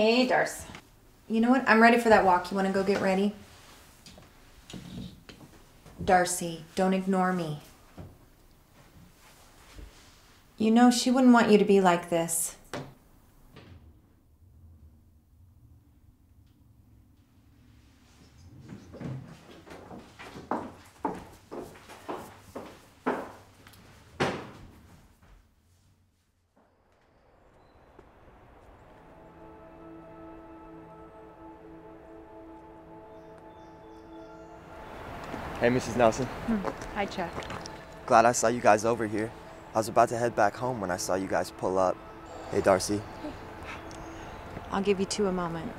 Hey, Darce. You know what? I'm ready for that walk. You want to go get ready? Darcy, don't ignore me. You know, she wouldn't want you to be like this. Hey, Mrs. Nelson. Hmm. Hi, Chuck. Glad I saw you guys over here. I was about to head back home when I saw you guys pull up. Hey, Darcy. I'll give you two a moment.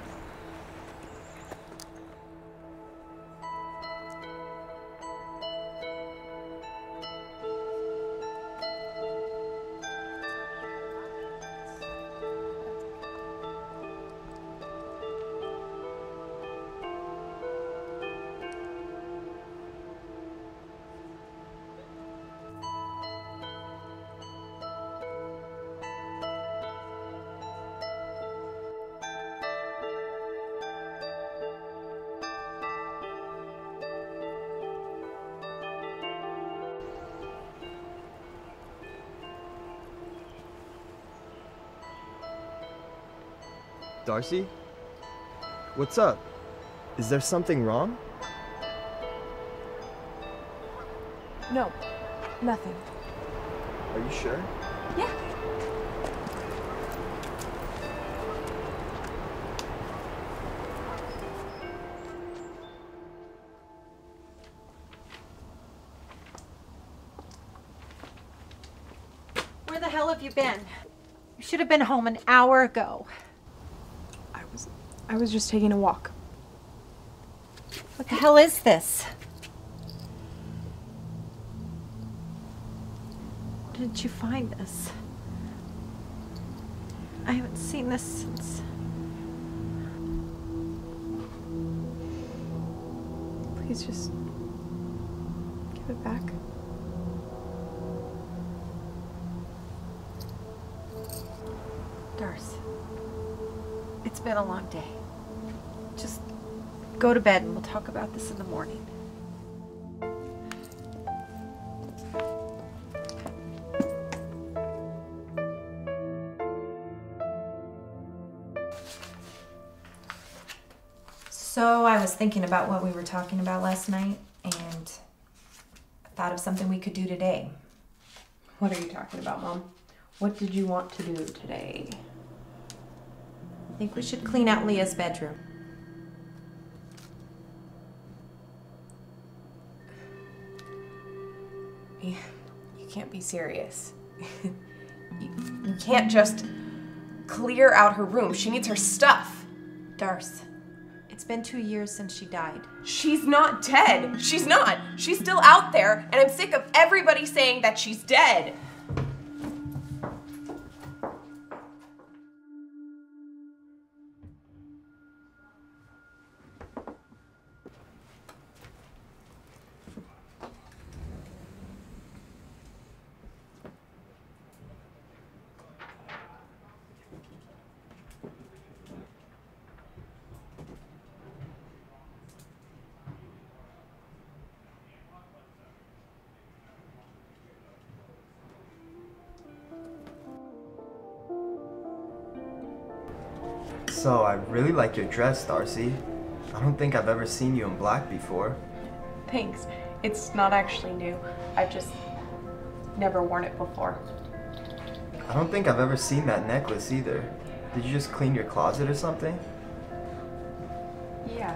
Darcy? What's up? Is there something wrong? No, nothing. Are you sure? Yeah. Where the hell have you been? You should have been home an hour ago. I was just taking a walk. What the hell is this? Did you find this? I haven't seen this since. Please just give it back. Darce, it's been a long day. Go to bed and we'll talk about this in the morning. So I was thinking about what we were talking about last night and thought of something we could do today. What are you talking about, Mom? What did you want to do today? I think we should clean out Leah's bedroom. Can't be serious. you, you can't just clear out her room. She needs her stuff. Darce, it's been two years since she died. She's not dead. She's not. She's still out there, and I'm sick of everybody saying that she's dead. So, I really like your dress, Darcy. I don't think I've ever seen you in black before. Thanks. It's not actually new. I've just never worn it before. I don't think I've ever seen that necklace either. Did you just clean your closet or something? Yeah.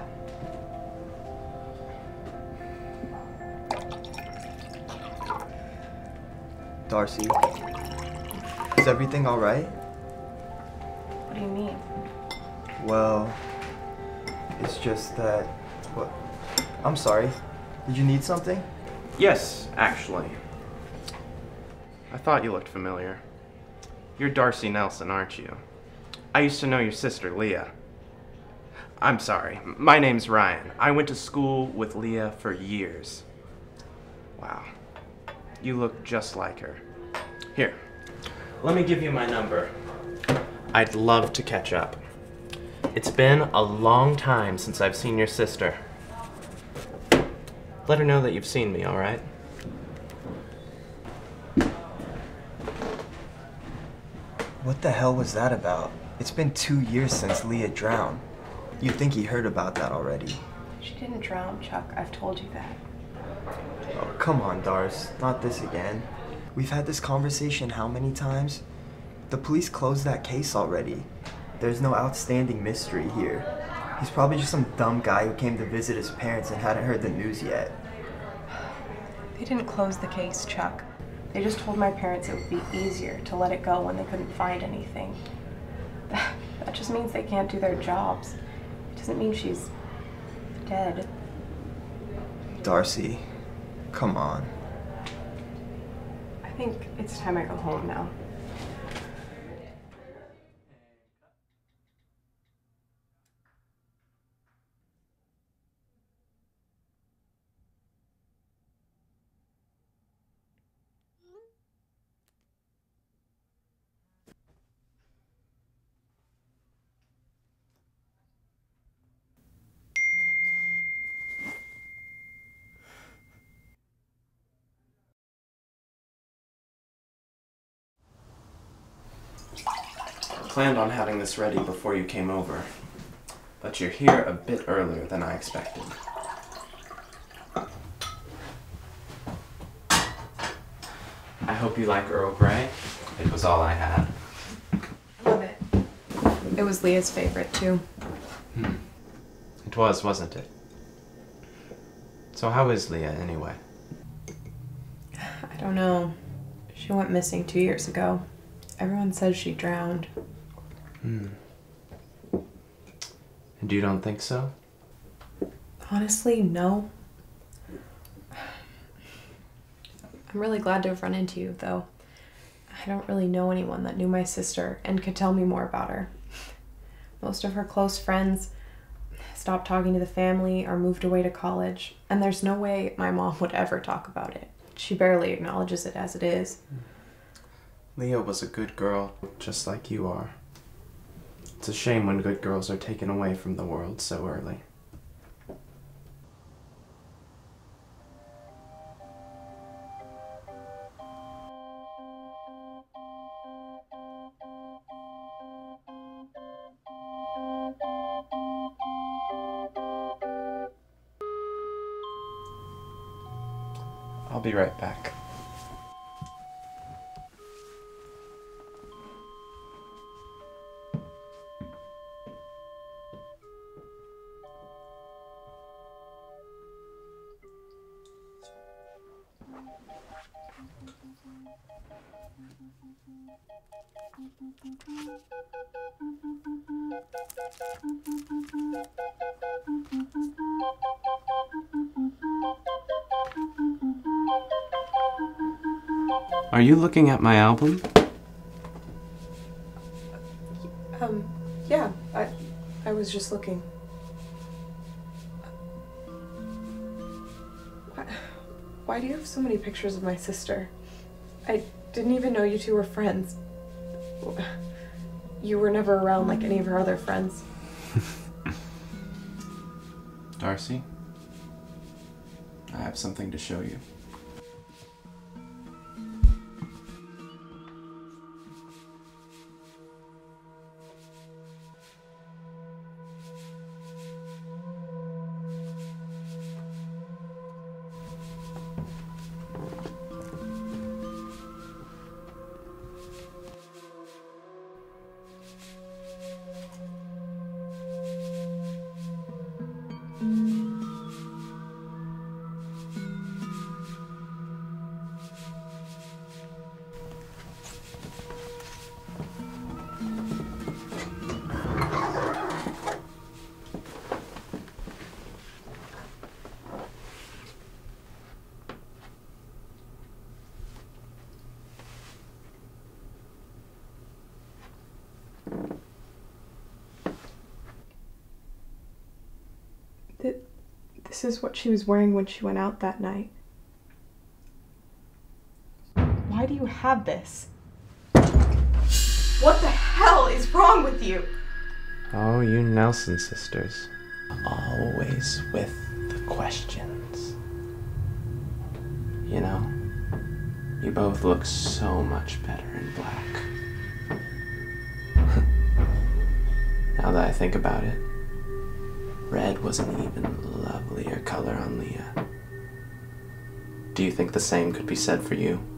Darcy, is everything alright? What do you mean? Well, it's just that. What? I'm sorry. Did you need something? Yes, actually. I thought you looked familiar. You're Darcy Nelson, aren't you? I used to know your sister, Leah. I'm sorry. My name's Ryan. I went to school with Leah for years. Wow. You look just like her. Here, let me give you my number. I'd love to catch up. It's been a long time since I've seen your sister. Let her know that you've seen me, alright? What the hell was that about? It's been two years since Leah drowned. You'd think he heard about that already. She didn't drown, Chuck. I've told you that. Oh, come on, Darce. Not this again. We've had this conversation how many times? The police closed that case already. There's no outstanding mystery here. He's probably just some dumb guy who came to visit his parents and hadn't heard the news yet. They didn't close the case, Chuck. They just told my parents it would be easier to let it go when they couldn't find anything. That just means they can't do their jobs. It doesn't mean she's dead. Darcy, come on. I think it's time I go home now. Planned on having this ready before you came over, but you're here a bit earlier than I expected. I hope you like Earl Grey. It was all I had. I love it. It was Leah's favorite, too. Hmm. It was, wasn't it? So, how is Leah anyway? I don't know. She went missing two years ago. Everyone says she drowned. Hmm. And you don't think so? Honestly, no. I'm really glad to have run into you, though. I don't really know anyone that knew my sister and could tell me more about her. Most of her close friends stopped talking to the family or moved away to college, and there's no way my mom would ever talk about it. She barely acknowledges it as it is. Leah was a good girl, just like you are. It's a shame when good girls are taken away from the world so early. I'll be right back. Are you looking at my album? Um, yeah, I, I was just looking. Why, why do you have so many pictures of my sister? I didn't even know you two were friends. You were never around like any of her other friends. Darcy, I have something to show you. This is what she was wearing when she went out that night. Why do you have this? What the hell is wrong with you? Oh, you Nelson sisters. Always with the questions. You know, you both look so much better in black. now that I think about it, red was an even lovelier color on Leah. Do you think the same could be said for you?